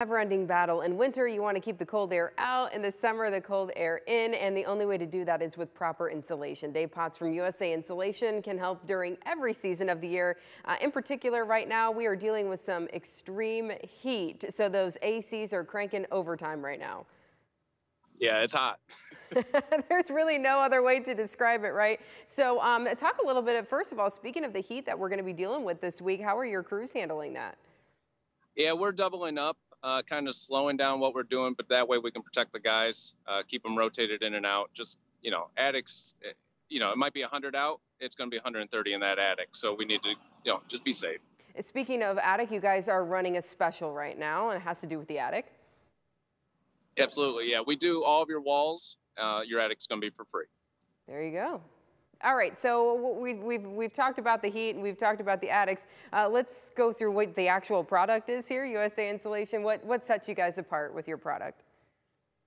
Never-ending battle. In winter, you want to keep the cold air out. In the summer, the cold air in. And the only way to do that is with proper insulation. Dave Potts from USA Insulation can help during every season of the year. Uh, in particular, right now, we are dealing with some extreme heat. So those ACs are cranking overtime right now. Yeah, it's hot. There's really no other way to describe it, right? So um, talk a little bit, first of all, speaking of the heat that we're going to be dealing with this week, how are your crews handling that? Yeah, we're doubling up uh, kind of slowing down what we're doing, but that way we can protect the guys, uh, keep them rotated in and out. Just you know, attics, eh, you know, it might be 100 out, it's going to be 130 in that attic, so we need to you know just be safe. Speaking of attic, you guys are running a special right now, and it has to do with the attic. Absolutely, yeah. We do all of your walls. Uh, your attic's going to be for free. There you go. All right, so we've, we've, we've talked about the heat and we've talked about the attics. Uh, let's go through what the actual product is here, USA Insulation. What, what sets you guys apart with your product?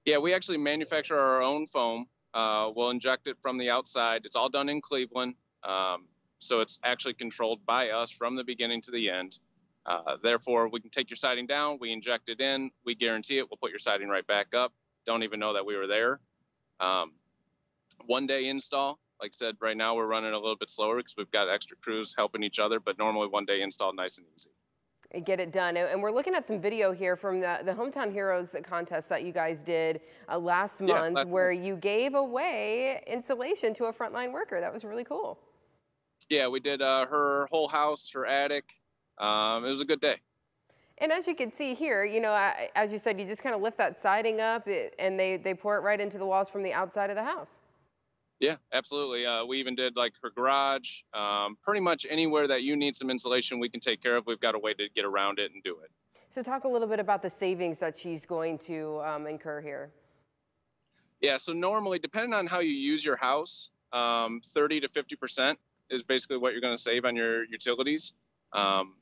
Yeah, we actually manufacture our own foam. Uh, we'll inject it from the outside. It's all done in Cleveland. Um, so it's actually controlled by us from the beginning to the end. Uh, therefore, we can take your siding down, we inject it in, we guarantee it, we'll put your siding right back up. Don't even know that we were there. Um, one day install, like I said, right now we're running a little bit slower because we've got extra crews helping each other, but normally one day installed nice and easy. Get it done. And we're looking at some video here from the, the Hometown Heroes contest that you guys did uh, last yeah, month where you gave away insulation to a frontline worker. That was really cool. Yeah, we did uh, her whole house, her attic. Um, it was a good day. And as you can see here, you know, as you said, you just kind of lift that siding up and they, they pour it right into the walls from the outside of the house. Yeah, absolutely. Uh, we even did like her garage. Um, pretty much anywhere that you need some insulation, we can take care of. We've got a way to get around it and do it. So talk a little bit about the savings that she's going to um, incur here. Yeah, so normally, depending on how you use your house, um, 30 to 50% is basically what you're going to save on your utilities. Um,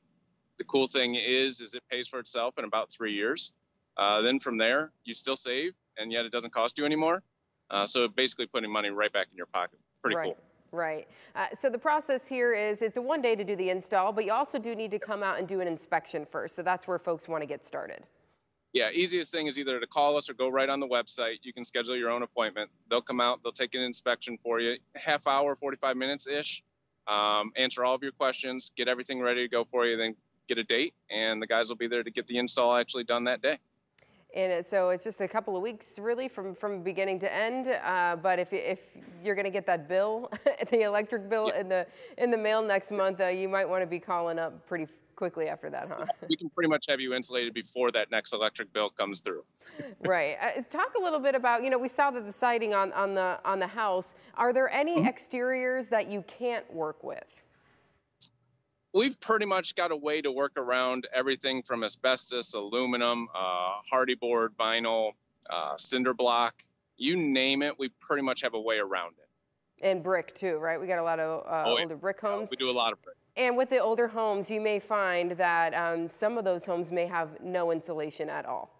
the cool thing is, is it pays for itself in about three years. Uh, then from there, you still save, and yet it doesn't cost you anymore. Uh, so basically putting money right back in your pocket. Pretty right. cool. Right. Uh, so the process here is it's a one day to do the install, but you also do need to come out and do an inspection first. So that's where folks want to get started. Yeah, easiest thing is either to call us or go right on the website. You can schedule your own appointment. They'll come out, they'll take an inspection for you, half hour, 45 minutes ish, um, answer all of your questions, get everything ready to go for you, then get a date, and the guys will be there to get the install actually done that day. And so it's just a couple of weeks really from, from beginning to end. Uh, but if, if you're going to get that bill, the electric bill yeah. in the in the mail next month, uh, you might want to be calling up pretty quickly after that, huh? We can pretty much have you insulated before that next electric bill comes through. right. Uh, talk a little bit about, you know, we saw that the siding on, on the on the house. Are there any mm -hmm. exteriors that you can't work with? We've pretty much got a way to work around everything from asbestos, aluminum, uh, Hardie board, vinyl, uh, cinder block, you name it. We pretty much have a way around it. And brick too, right? We got a lot of uh, oh, older brick homes. we do a lot of brick. And with the older homes, you may find that um, some of those homes may have no insulation at all.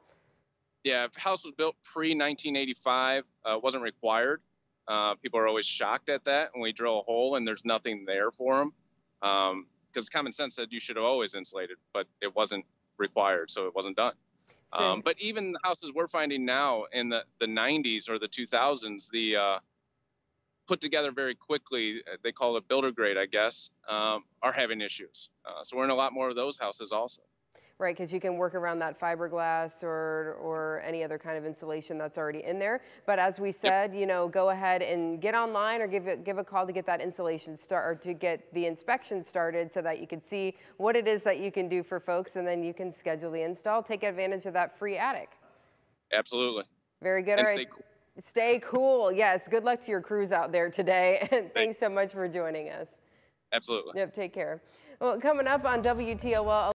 Yeah, if house was built pre-1985, uh, wasn't required. Uh, people are always shocked at that when we drill a hole and there's nothing there for them. Um, because common sense said you should have always insulated, but it wasn't required, so it wasn't done. So, um, but even the houses we're finding now in the, the 90s or the 2000s, the uh, put together very quickly, uh, they call it builder grade, I guess, um, are having issues. Uh, so we're in a lot more of those houses also. Right, because you can work around that fiberglass or, or any other kind of insulation that's already in there. But as we said, yep. you know, go ahead and get online or give it, give a call to get that insulation start or to get the inspection started so that you can see what it is that you can do for folks and then you can schedule the install. Take advantage of that free attic. Absolutely. Very good. And stay cool. Stay cool. Yes. Good luck to your crews out there today. And thanks so much for joining us. Absolutely. Yep. Take care. Well, coming up on WTOL.